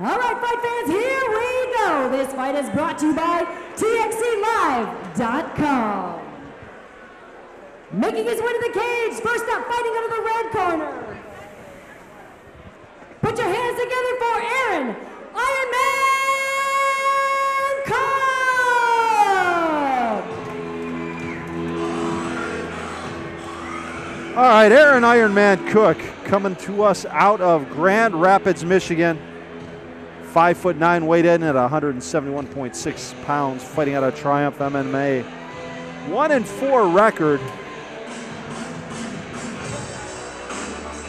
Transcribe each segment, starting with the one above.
All right, fight fans, here we go. This fight is brought to you by TXCLive.com. Making his way to the cage, first up, fighting out of the red corner. Put your hands together for Aaron Iron Man Cook. All right, Aaron Ironman Cook coming to us out of Grand Rapids, Michigan. Five foot nine, weighed in at 171.6 pounds, fighting out of Triumph MMA. One and four record.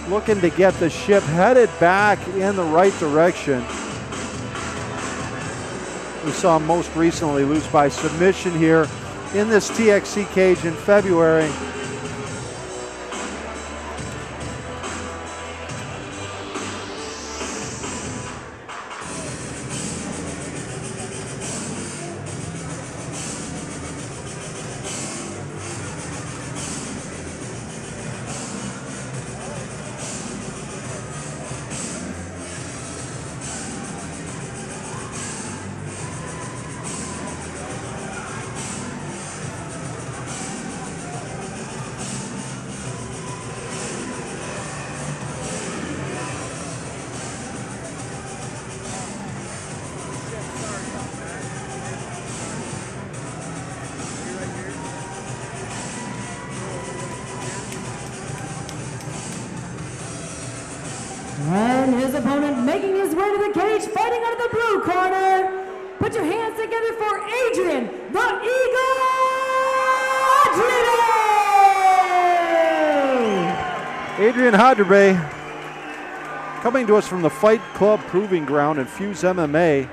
Looking to get the ship headed back in the right direction. We saw him most recently lose by submission here in this TXC cage in February. Hands together for Adrian, the Eagle Adrian! Hadribeaj coming to us from the Fight Club Proving Ground and Fuse MMA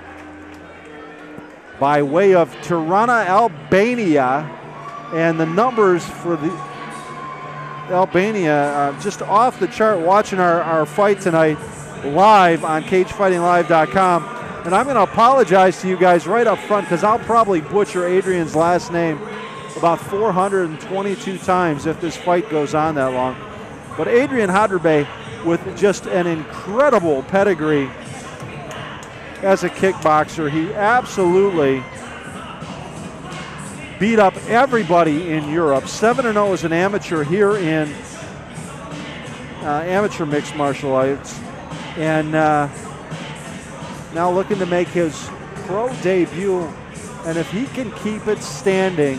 by way of Tirana, Albania. And the numbers for the Albania uh, just off the chart watching our, our fight tonight live on cagefightinglive.com. And I'm going to apologize to you guys right up front because I'll probably butcher Adrian's last name about 422 times if this fight goes on that long. But Adrian Hadribeaj with just an incredible pedigree as a kickboxer. He absolutely beat up everybody in Europe. 7 0 as an amateur here in uh, amateur mixed martial arts. And uh, now looking to make his pro debut. And if he can keep it standing,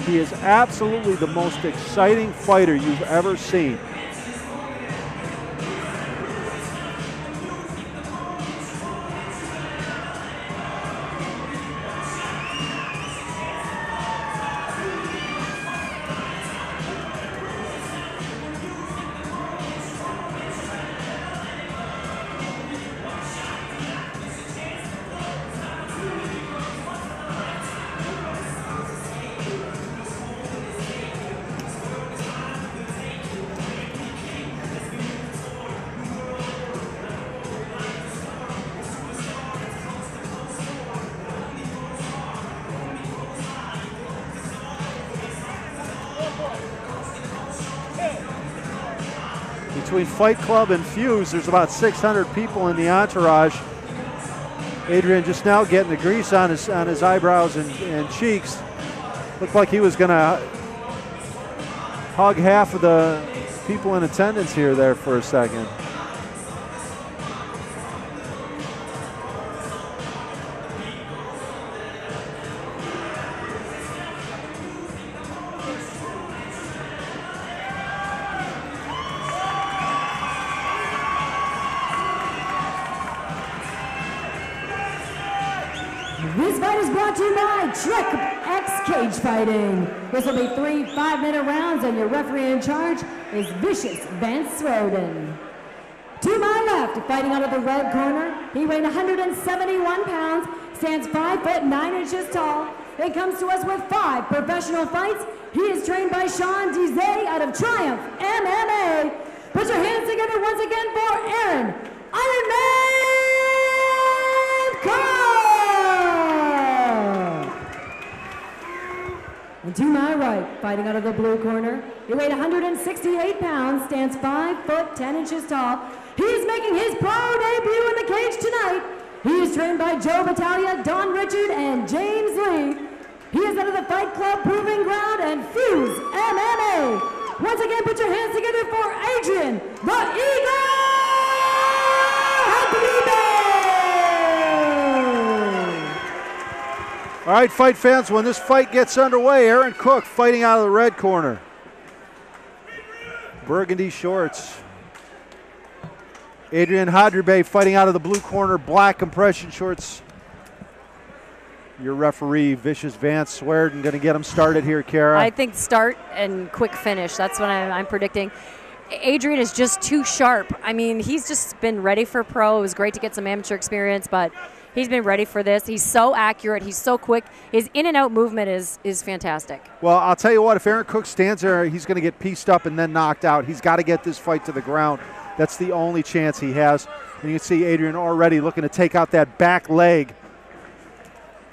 he is absolutely the most exciting fighter you've ever seen. Between Fight Club and Fuse, there's about 600 people in the entourage. Adrian just now getting the grease on his on his eyebrows and, and cheeks. Looked like he was going to hug half of the people in attendance here there for a second. Referee in charge is Vicious Vance Roden. To my left, fighting out of the red corner, he weighed 171 pounds, stands five foot nine inches tall, and comes to us with five professional fights. He is trained by Sean Dizay out of Triumph MMA. Put your hands together once again for Aaron Iron Man And to my right, fighting out of the blue corner, he weighed 168 pounds, stands 5 foot 10 inches tall. He is making his pro debut in the cage tonight. He's trained by Joe Battaglia, Don Richard, and James Lee. He is out of the Fight Club Proving Ground and Fuse MMA. Once again, put your hands together for Adrian, the Eagle All right, fight fans, when this fight gets underway, Aaron Cook fighting out of the red corner. Burgundy shorts. Adrian Hadribeaj fighting out of the blue corner, black compression shorts. Your referee, Vicious Vance Swearden, going to get him started here, Kara. I think start and quick finish. That's what I'm, I'm predicting. Adrian is just too sharp. I mean, he's just been ready for pro. It was great to get some amateur experience, but He's been ready for this. He's so accurate. He's so quick. His in and out movement is is fantastic. Well, I'll tell you what. If Aaron Cook stands there, he's going to get pieced up and then knocked out. He's got to get this fight to the ground. That's the only chance he has. And you can see Adrian already looking to take out that back leg.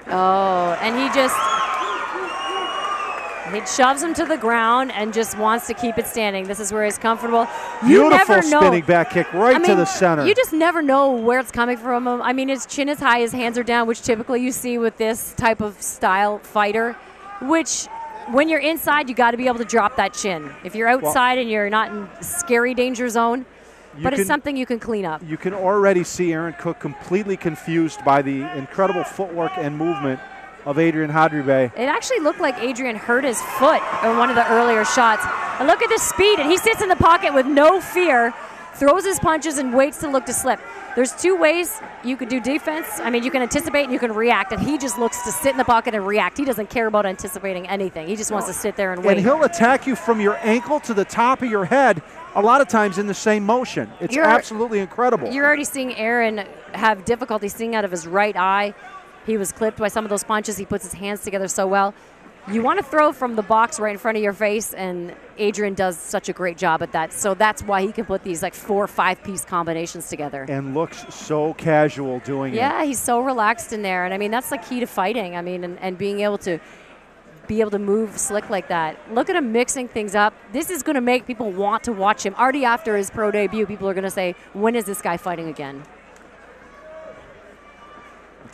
Oh, and he just he shoves him to the ground and just wants to keep it standing. This is where he's comfortable. You Beautiful never know. spinning back kick right I mean, to the center. You just never know where it's coming from him. I mean, his chin is high, his hands are down, which typically you see with this type of style fighter, which when you're inside, you got to be able to drop that chin. If you're outside well, and you're not in scary danger zone, but can, it's something you can clean up. You can already see Aaron Cook completely confused by the incredible footwork and movement of Adrian Hadribeaj. It actually looked like Adrian hurt his foot in one of the earlier shots. And look at the speed, and he sits in the pocket with no fear, throws his punches, and waits to look to slip. There's two ways you could do defense. I mean, you can anticipate and you can react, and he just looks to sit in the pocket and react. He doesn't care about anticipating anything. He just wants to sit there and wait. And he'll attack you from your ankle to the top of your head a lot of times in the same motion. It's you're, absolutely incredible. You're already seeing Aaron have difficulty seeing out of his right eye. He was clipped by some of those punches. He puts his hands together so well. You want to throw from the box right in front of your face, and Adrian does such a great job at that. So that's why he can put these like four or five piece combinations together. And looks so casual doing yeah, it. Yeah, he's so relaxed in there. And I mean, that's the key to fighting. I mean, and, and being able to be able to move slick like that. Look at him mixing things up. This is going to make people want to watch him. Already after his pro debut, people are going to say, when is this guy fighting again?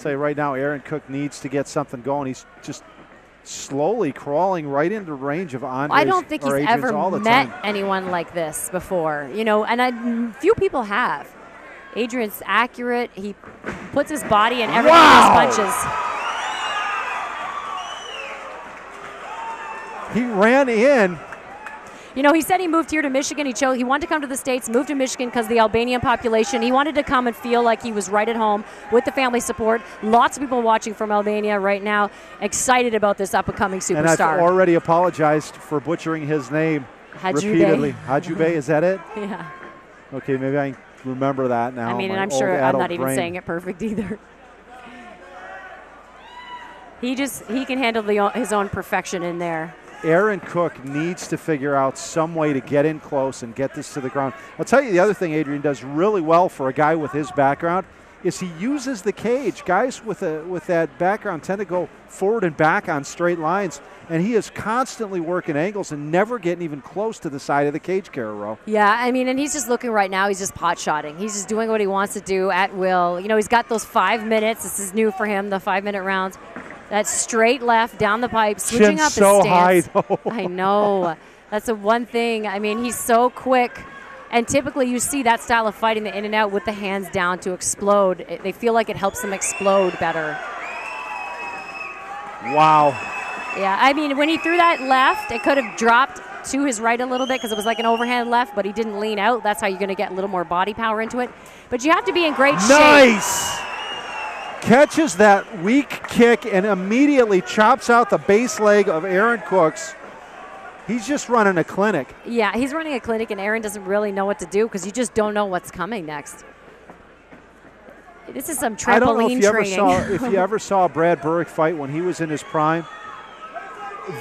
Say right now, Aaron Cook needs to get something going. He's just slowly crawling right into range of Andre. I don't think he's ever met time. anyone like this before, you know, and I, few people have. Adrian's accurate. He puts his body in every wow. his punches. He ran in you know, he said he moved here to Michigan. He chose he wanted to come to the states, moved to Michigan because the Albanian population. He wanted to come and feel like he was right at home with the family support. Lots of people watching from Albania right now, excited about this up and coming superstar. And I've already apologized for butchering his name repeatedly. Hadjube, is that it? yeah. Okay, maybe I remember that now. I mean, and I'm sure I'm not even brain. saying it perfect either. He just he can handle the, his own perfection in there. Aaron Cook needs to figure out some way to get in close and get this to the ground. I'll tell you the other thing Adrian does really well for a guy with his background is he uses the cage. Guys with a with that background tend to go forward and back on straight lines, and he is constantly working angles and never getting even close to the side of the cage, Rowe. Yeah, I mean, and he's just looking right now. He's just pot shotting. He's just doing what he wants to do at will. You know, he's got those five minutes. This is new for him, the five minute rounds. That straight left down the pipe, switching up so his stance. High, though. I know. That's the one thing. I mean, he's so quick. And typically, you see that style of fighting, the in and out with the hands down to explode. It, they feel like it helps them explode better. Wow. Yeah, I mean, when he threw that left, it could have dropped to his right a little bit because it was like an overhand left, but he didn't lean out. That's how you're going to get a little more body power into it. But you have to be in great nice. shape. Nice catches that weak kick and immediately chops out the base leg of Aaron Cooks. He's just running a clinic. Yeah, he's running a clinic, and Aaron doesn't really know what to do because you just don't know what's coming next. This is some trampoline I don't know if you training. Ever saw, if you ever saw Brad Berrick fight when he was in his prime,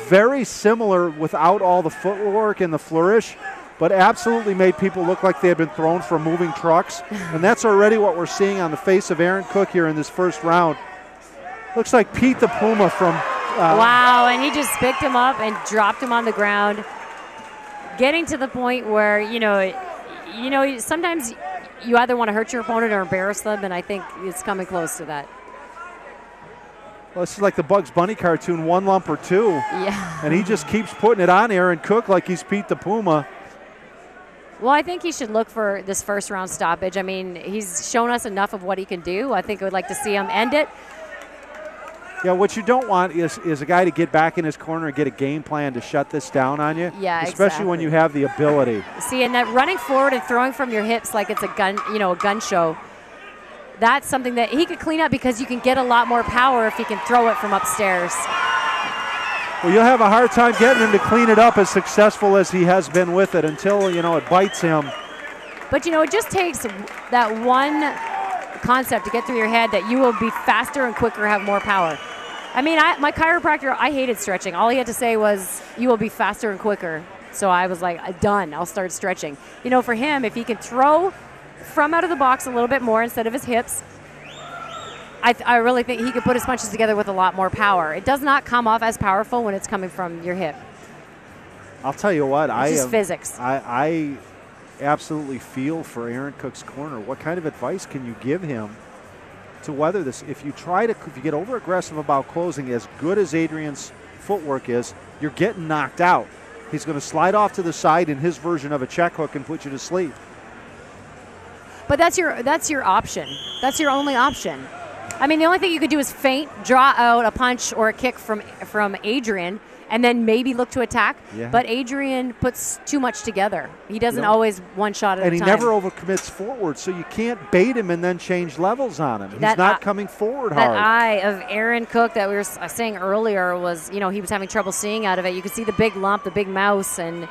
very similar without all the footwork and the flourish but absolutely made people look like they had been thrown from moving trucks. and that's already what we're seeing on the face of Aaron Cook here in this first round. Looks like Pete the Puma from. Uh, wow, and he just picked him up and dropped him on the ground. Getting to the point where, you know, you know, sometimes you either want to hurt your opponent or embarrass them, and I think it's coming close to that. Well, this is like the Bugs Bunny cartoon, one lump or two. Yeah. And he just keeps putting it on Aaron Cook like he's Pete the Puma. Well, I think he should look for this first round stoppage. I mean, he's shown us enough of what he can do. I think I would like to see him end it. Yeah, what you don't want is, is a guy to get back in his corner and get a game plan to shut this down on you. Yeah, Especially when you have the ability. See, and that running forward and throwing from your hips like it's a gun, you know, a gun show. That's something that he could clean up because you can get a lot more power if he can throw it from upstairs. Well, you'll have a hard time getting him to clean it up as successful as he has been with it until, you know, it bites him. But you know, it just takes that one concept to get through your head that you will be faster and quicker, have more power. I mean, I, my chiropractor, I hated stretching. All he had to say was, "You will be faster and quicker." So I was like, "Done. I'll start stretching." You know, for him, if he can throw from out of the box a little bit more instead of his hips, I, th- I really think he could put his punches together with a lot more power. It does not come off as powerful when it's coming from your hip. I'll tell you what, I just am- physics. I, I absolutely feel for Aaron Cook's corner. What kind of advice can you give him to weather this? If you try to, if you get over aggressive about closing, as good as Adrian's footwork is, you're getting knocked out. He's going to slide off to the side in his version of a check hook and put you to sleep. But that's your that's your option. That's your only option. I mean, the only thing you could do is feint, draw out a punch or a kick from from Adrian, and then maybe look to attack. Yeah. But Adrian puts too much together. He doesn't always one shot at And a time. And he never overcommits forward, so you can't bait him and then change levels on him. He's That not eye- coming forward that hard. eye of Aaron Cook that we were s- saying earlier was, you know, he was having trouble seeing out of it. You could see the big lump, the big mouse, and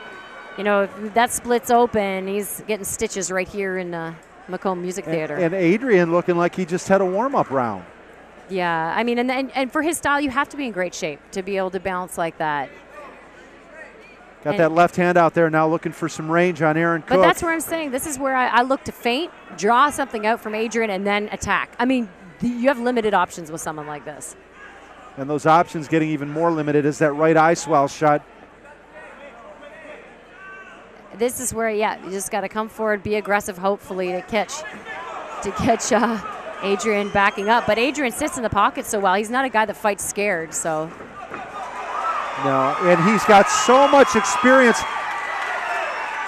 you know if that splits open. He's getting stitches right here in uh, Macomb Music Theater. and, and Adrian looking like he just had a warm-up round. Yeah, I mean, and, and and for his style, you have to be in great shape to be able to bounce like that. Got And- that left hand out there now looking for some range on Aaron Cook. But that's where I'm saying this is where I, I look to feint, draw something out from Adrian, and then attack. I mean, the, you have limited options with someone like this. And those options getting even more limited as that right eye swell shot. This is where, yeah, you just got to come forward, be aggressive, hopefully to catch, to catch uh, Adrian backing up. But Adrian sits in the pocket so well. He's not a guy that fights scared. So No, and he's got so much experience.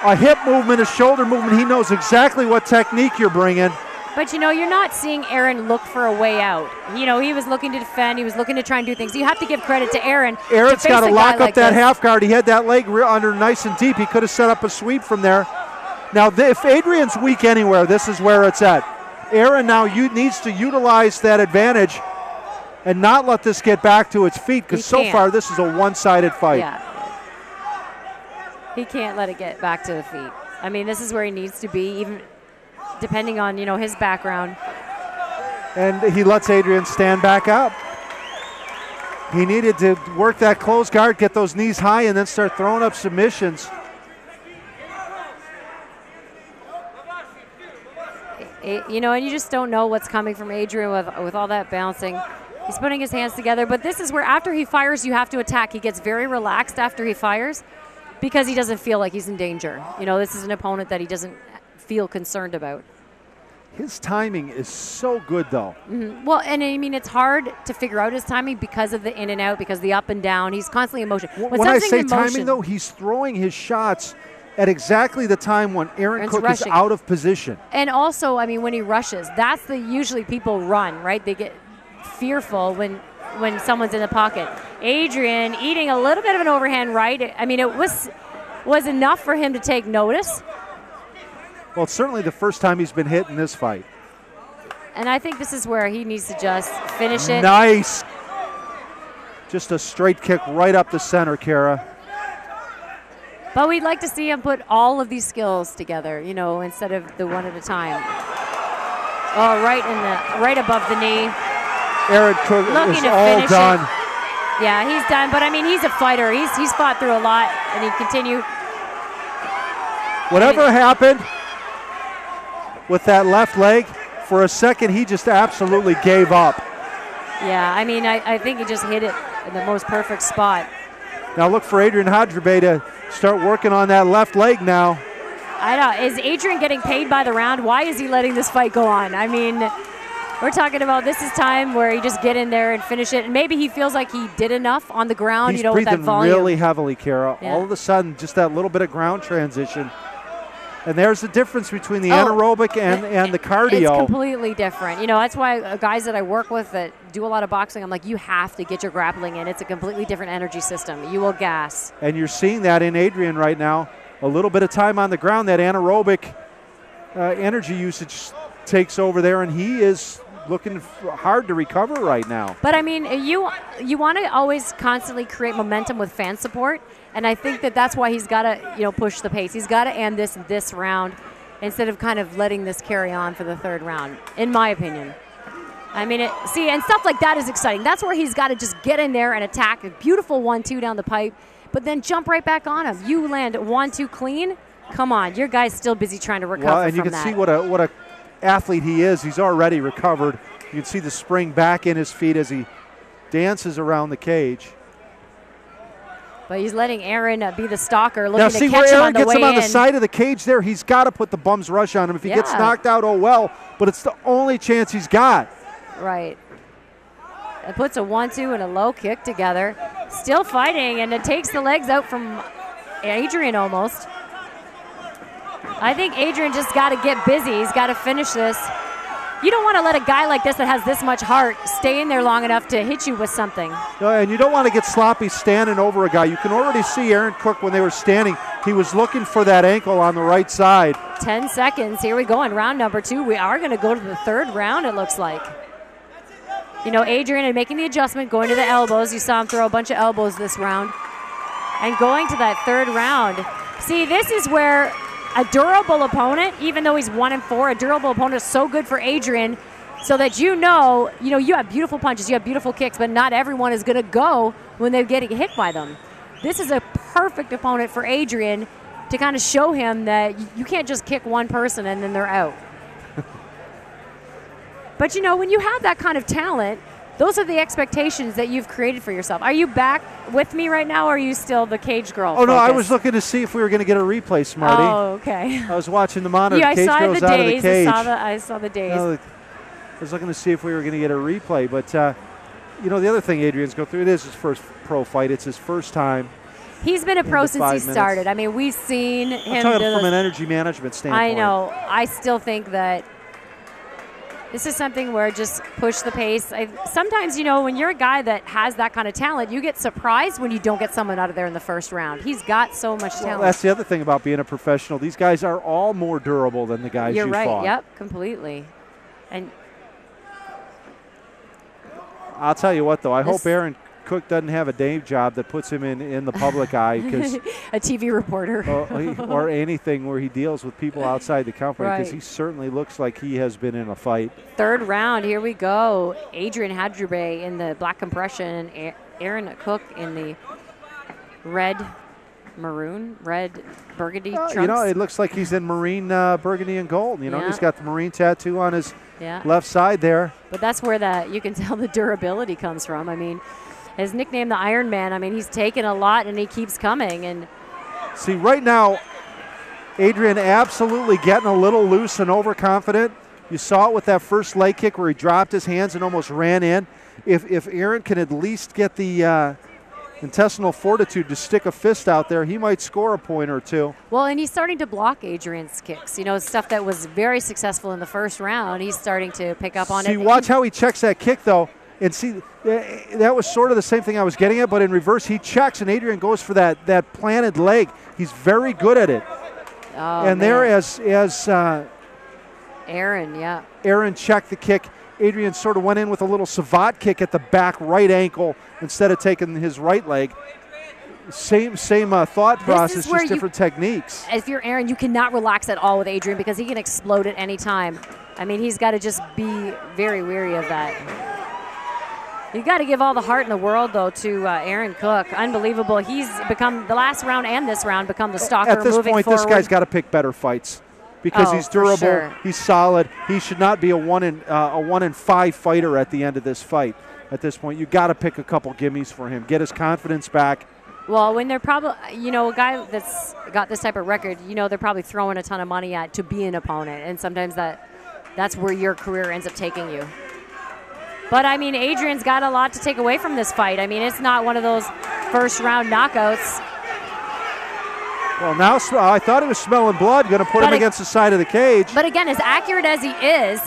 A hip movement, a shoulder movement. He knows exactly what technique you're bringing. But you know, you're not seeing Aaron look for a way out. You know, he was looking to defend. He was looking to try and do things. You have to give credit to Aaron. Aaron's got to lock up like that this. half guard. He had that leg under nice and deep. He could have set up a sweep from there. Now, th- if Adrian's weak anywhere, this is where it's at. Aaron now you, needs to utilize that advantage and not let this get back to its feet because so far this is a one-sided fight. Yeah. He can't let it get back to the feet. I mean, this is where he needs to be, even depending on you know his background. and he lets Adrian stand back up. He needed to work that close guard, get those knees high, and then start throwing up submissions. It- you know, and you just don't know what's coming from Adrian with with all that bouncing. He's putting his hands together, but this is where after he fires, you have to attack. He gets very relaxed after he fires because he doesn't feel like he's in danger. You know, this is an opponent that he doesn't feel concerned about. His timing is so good, though. Mm-hmm. Well, and I mean, it's hard to figure out his timing because of the in and out, because the up and down. He's constantly in motion. When, I something's say in timing, though, he's throwing his shots at exactly the time when Aaron Aaron's Cook rushing. is out of position. And also, I mean, when he rushes, that's the usually people run, right? They get fearful when when someone's in the pocket. Adrian eating a little bit of an overhand right. I mean, it was was enough for him to take notice. Well, it's certainly the first time he's been hit in this fight. And I think this is where he needs to just finish it. Nice. Just a straight kick right up the center, Kara. But we'd like to see him put all of these skills together, you know, instead of the one at a time. Oh, right in the right above the knee. Aaron Cook Looking is all finish it. done. Yeah, he's done. But I mean, he's a fighter. He's he's fought through a lot, and he continued. Whatever happened with that left leg, for a second he just absolutely gave up. Yeah, I mean, I, I think he just hit it in the most perfect spot. Now look for Adrian Hadribeaj to start working on that left leg now. I don't. Is Adrian getting paid by the round? Why is he letting this fight go on? I mean, we're talking about this is time where you just get in there and finish it. And maybe he feels like he did enough on the ground. He's you know, with that breathing volume. really heavily, Kara. Yeah. All of a sudden, just that little bit of ground transition. And there's the difference between the Oh, anaerobic and, and the cardio. It's completely different. You know, that's why uh, guys that I work with that do a lot of boxing, I'm like, you have to get your grappling in. It's a completely different energy system. You will gas. And you're seeing that in Adrian right now. A little bit of time on the ground, that anaerobic uh, energy usage takes over there, and he is looking f- hard to recover right now. But I mean, you you want to always constantly create momentum with fan support, and I think that that's why he's got to you know push the pace. He's got to end this this round instead of kind of letting this carry on for the third round, in my opinion. I mean, it, see, and stuff like that is exciting. That's where he's got to just get in there and attack a beautiful one-two down the pipe, but then jump right back on him. You land one-two clean. Come on, your guy's still busy trying to recover Well, and you can that. see what a what a athlete he is. He's already recovered. You can see the spring back in his feet as he dances around the cage. but he's letting Aaron be the stalker, looking now to see catch where him Aaron on the gets way him on the side of the cage there. He's got to put the bum's rush on him. If he gets knocked out, oh well. But it's the only chance he's got. Right. It puts a one-two and a low kick together. Still fighting, and it takes the legs out from Adrian almost. I think Adrian just got to get busy. He's got to finish this. You don't want to let a guy like this that has this much heart stay in there long enough to hit you with something. No, and you don't want to get sloppy standing over a guy. You can already see Aaron Cook when they were standing. He was looking for that ankle on the right side. 10 seconds. Here we go in round number two. We are going to go to the third round, it looks like. You know, Adrian and making the adjustment, going to the elbows. You saw him throw a bunch of elbows this round. And going to that third round. See, this is where a durable opponent, even though he's one and four, a durable opponent is so good for Adrian so that you know, you know, you have beautiful punches, you have beautiful kicks, but not everyone is going to go when they're getting hit by them. This is a perfect opponent for Adrian to kind of show him that you can't just kick one person and then they're out. but you know, when you have that kind of talent, those are the expectations that you've created for yourself. Are you back with me right now, or are you still the cage girl? Oh no, I was looking to see if we were going to get a replay, Smarty. Oh, okay. I was watching the monitor. Yeah, I cage saw girl's the out of days. the cage. I saw the I saw the days. No, I was looking to see if we were going to get a replay, but uh, you know the other thing Adrian's go through. It is his first pro fight. It's his first time. He's been a pro since he minutes. started. I mean, we've seen I'm him. talking do from an energy management standpoint. I know. I still think that this is something where just push the pace. I, sometimes, you know, when you're a guy that has that kind of talent, you get surprised when you don't get someone out of there in the first round. He's got so much Well, talent. that's the other thing about being a professional. These guys are all more durable than the guys you're you right. fought. Yep, completely. And I'll tell you what, though. I hope Aaron Cook doesn't have a day job that puts him in, in the public eye because a TV reporter. or, or anything where he deals with people outside the company because Right. he certainly looks like he has been in a fight. Third round, here we go. Adrian Hadrube in the black compression, A- Aaron Cook in the red, maroon, red, burgundy you know, it looks like he's in marine uh, burgundy and gold. You know, Yeah. he's got the marine tattoo on his yeah. left side there. But that's where the you can tell the durability comes from. I mean, his nickname, the Iron Man. I mean, he's taken a lot and he keeps coming. And See, right now, Adrian absolutely getting a little loose and overconfident. You saw it with that first leg kick where he dropped his hands and almost ran in. If, if Aaron can at least get the uh, intestinal fortitude to stick a fist out there, he might score a point or two. well, and he's starting to block Adrian's kicks. You know, stuff that was very successful in the first round. He's starting to pick up on see, it. watch how he checks that kick, though. And see, eh, that was sort of the same thing I was getting at, but in reverse, he checks and Adrian goes for that, that planted leg. He's very good at it. Oh, and there, as, as uh, Aaron, yeah. Aaron checked the kick. Adrian sort of went in with a little savate kick at the back right ankle instead of taking his right leg. Same same uh, thought process, just you- different techniques. If you're Aaron, you cannot relax at all with Adrian because he can explode at any time. I mean, he's got to just be very wary of that. You got to give all the heart in the world, though, to uh, Aaron Cook. Unbelievable. He's become the last round and this round become the stalker At this point, forward. this guy's got to pick better fights because Oh, he's durable, sure. he's solid. He should not be a one in uh, a one in five fighter at the end of this fight. At this point, you got to pick a couple gimmies for him. Get his confidence back. Well, when they're probably, you know, a guy that's got this type of record, you know, they're probably throwing a ton of money at to be an opponent, and sometimes that that's where your career ends up taking you. But I mean, Adrian's got a lot to take away from this fight. I mean, it's not one of those first round knockouts. Well, now uh, I thought he was smelling blood, going to put but him against the side of the cage. But again, as accurate as he is,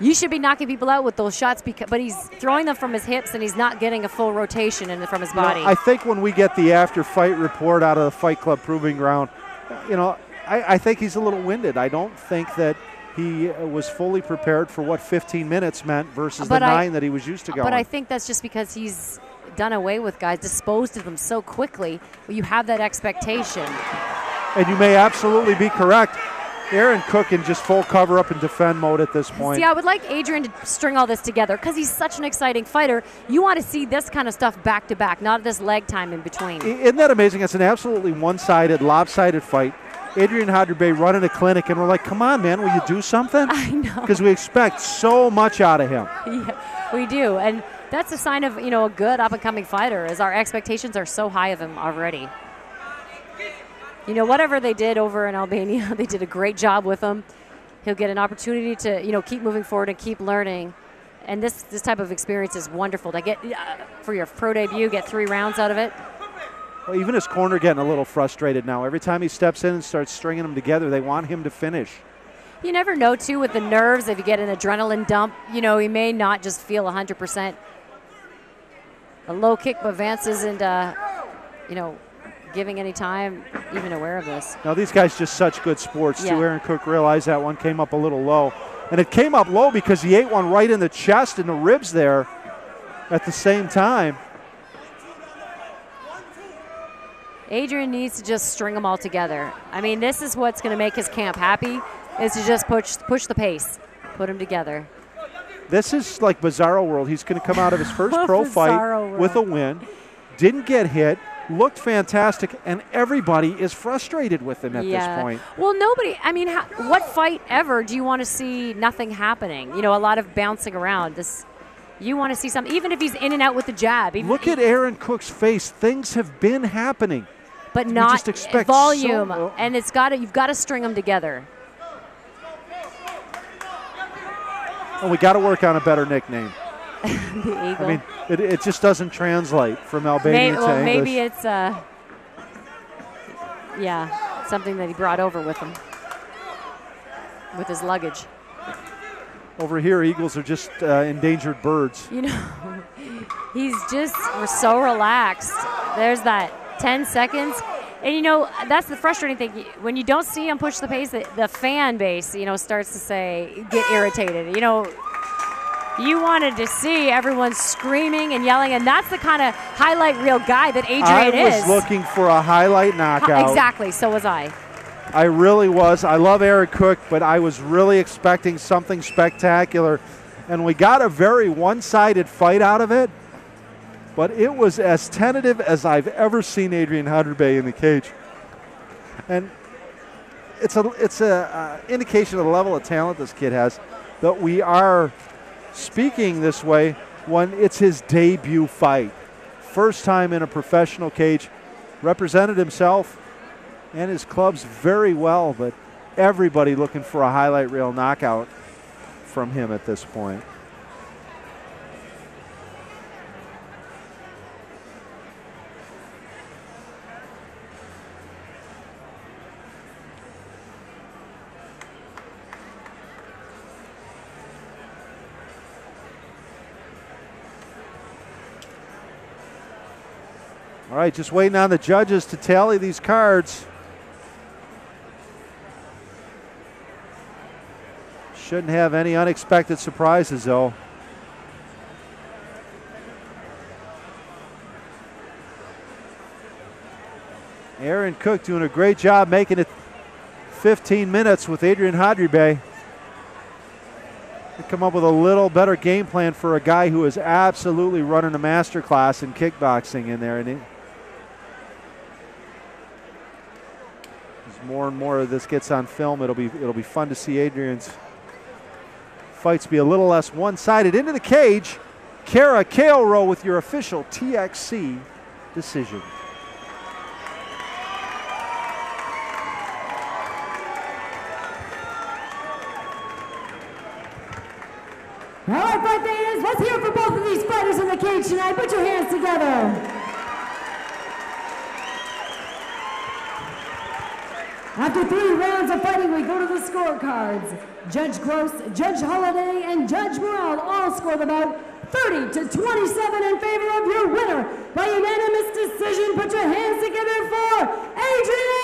you should be knocking people out with those shots, because, but he's throwing them from his hips and he's not getting a full rotation in, from his body. You know, I think when we get the after fight report out of the Fight Club Proving Ground, uh, you know, I, I think he's a little winded. I don't think that he uh, was fully prepared for what 15 minutes meant versus but the I, nine that he was used to going. But I think that's just because he's done away with guys, disposed of them so quickly. You have that expectation. And you may absolutely be correct. Aaron Cook in just full cover up and defend mode at this point. See, I would like Adrian to string all this together because he's such an exciting fighter. You want to see this kind of stuff back to back, not this leg time in between. Isn't that amazing? It's an absolutely one sided, lopsided fight. Adrian Hadribeaj running a clinic, and we're like, come on, man, will you do something? I know. Because we expect so much out of him. Yeah, we do. And that's a sign of, you know, a good up and coming fighter, is our expectations are so high of him already. You know, whatever they did over in Albania, they did a great job with him. He'll get an opportunity to, you know, keep moving forward and keep learning. And this, this type of experience is wonderful to get uh, for your pro debut, get three rounds out of it. Well, even his corner getting a little frustrated now. Every time he steps in and starts stringing them together, they want him to finish. You never know, too, with the nerves, if you get an adrenaline dump, you know, he may not just feel 100%. A low kick, but Vance isn't, uh, you know, giving any time, even aware of this. Now, these guys just such good sports, yeah. too. Aaron Cook realized that one came up a little low. And it came up low because he ate one right in the chest and the ribs there at the same time. Adrian needs to just string them all together. I mean, this is what's going to make his camp happy is to just push push the pace, put them together. This is like Bizarro World. He's going to come out of his first pro fight world. with a win. Didn't get hit, looked fantastic, and everybody is frustrated with him at yeah. this point. Well, nobody. I mean, how, what fight ever do you want to see nothing happening? You know, a lot of bouncing around. This you want to see something, even if he's in and out with the jab. Look at Aaron Cook's face. Things have been happening but not volume. So, and it's got to you've got to string them together. And we got to work on a better nickname. the eagle. I mean, it, it, just doesn't translate from Albanian May, well, to Maybe it's uh, yeah, something that he brought over with him with his luggage. Over here, eagles are just uh, endangered birds. You know, he's just so relaxed. There's that 10 seconds. And you know, that's the frustrating thing. When you don't see him push the pace, the, the fan base, you know, starts to say, get irritated. You know, you wanted to see everyone screaming and yelling, and that's the kind of highlight reel guy that Adrian I is. I was looking for a highlight knockout. Exactly, so was I. I really was. I love Eric Cook, but I was really expecting something spectacular. And we got a very one sided fight out of it but it was as tentative as I've ever seen Adrian Hadribeaj in the cage. And it's a it's a uh, indication of the level of talent this kid has that we are speaking this way when it's his debut fight. First time in a professional cage, represented himself and his clubs very well, but everybody looking for a highlight reel knockout from him at this point. Right, just waiting on the judges to tally these cards. Shouldn't have any unexpected surprises, though. Aaron Cook doing a great job making it 15 minutes with Adrian Hadribeaj. To come up with a little better game plan for a guy who is absolutely running a master class in kickboxing in there. And as more and more of this gets on film, it'll be it'll be fun to see Adrian's fights be a little less one-sided. Into the cage, Kara Kaelro with your official TXC decision. All right, fighters, let's hear it for both of these fighters in the cage tonight. Put your hands together. After three rounds of fighting, we go to the scorecards. Judge Gross, Judge Holiday, and Judge Morrell all scored about 30 to 27 in favor of your winner by unanimous decision. Put your hands together for Adrian!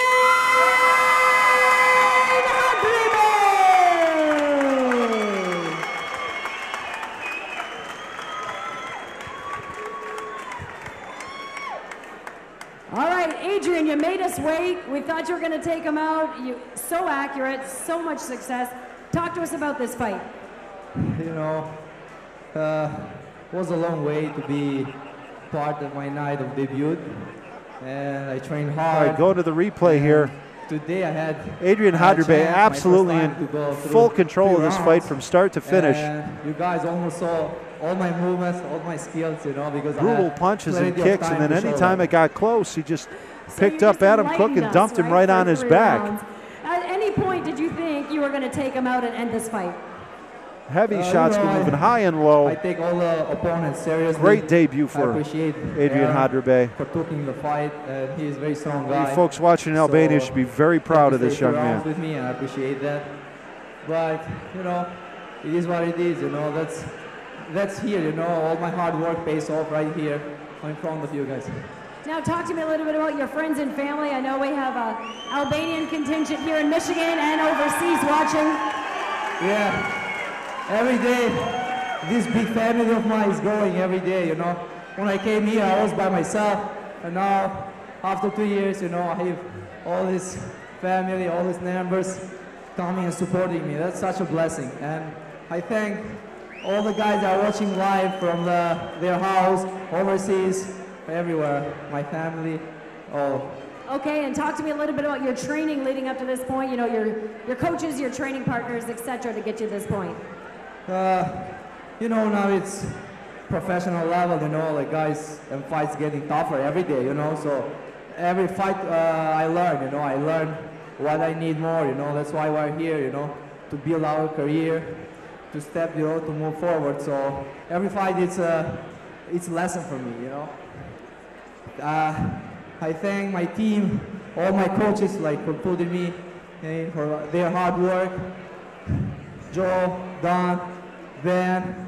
All right, Adrian, you made us wait. We thought you were going to take him out. You so accurate, so much success. Talk to us about this fight. You know, uh, was a long way to be part of my night of debut, and I trained hard. right, going to the replay here. Today I had Adrian I had a Hadribeaj chance, my first absolutely in to go through full control of three this fight from start to finish. And you guys almost saw all my movements, all my skills, you know, because I Brutal had punches and kicks, and then to show anytime it got close, he just So picked up just Adam Cook enlightened and us, dumped him right, right on his back. rounds. At any point, did you think you were going to take him out and end this fight? Heavy Uh, you shots know, were I- moving high and low. I low. take all the opponents seriously. Great debut I for appreciate Adrian Aaron Hadrabe. for taking the fight, and he is a very strong guy. You folks watching in Albania So, should be very proud of this young two rounds man. with me, and I appreciate that. But you know, it is what it is. You know, that's that's here. You know, all my hard work pays off right here in front of you guys. Now, talk to me a little bit about your friends and family. I know we have a Albanian contingent here in Michigan and overseas watching. Yeah, every day, this big family of mine is growing every day, you know. When I came here, I was by myself, and now, after two years, you know, I have all this family, all these members coming and supporting me. That's such a blessing, and I thank all the guys are watching live from the, their house, overseas, everywhere, my family, all. Okay, and talk to me a little bit about your training leading up to this point. You know, your your coaches, your training partners, etc., to get you to this point. Uh, you know, now it's professional level, you know, like guys and fights getting tougher every day, you know, so every fight uh, I learn, you know, I learn what I need more, you know, that's why we're here, you know, to build our career, to step, you know, to move forward, so every fight it's a, it's a lesson for me, you know. Uh, I thank my team, all my coaches, like, for putting me in, for their hard work, Joe, Don, Ben,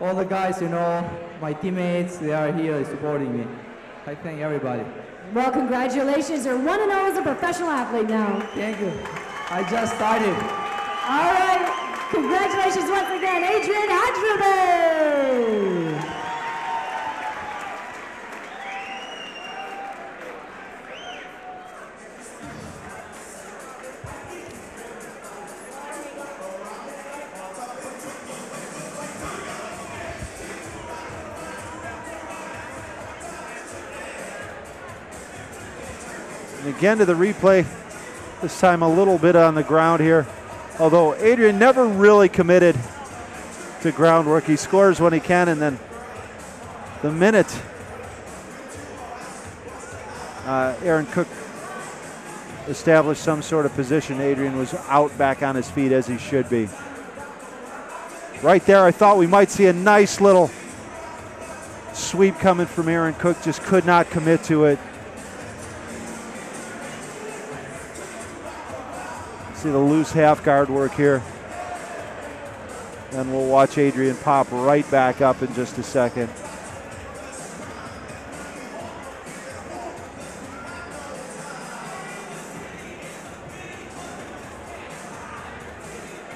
all the guys, you know, my teammates, they are here supporting me. I thank everybody. Well, congratulations. You're 1 0 as a professional athlete now. Thank you. I just started. All right. Congratulations once again, Adrian Hadribeaj. And again to the replay, this time a little bit on the ground here. Although Adrian never really committed to groundwork. He scores when he can, and then the minute uh, Aaron Cook established some sort of position, Adrian was out back on his feet as he should be. Right there, I thought we might see a nice little sweep coming from Aaron Cook, just could not commit to it. See the loose half guard work here. And we'll watch Adrian pop right back up in just a second.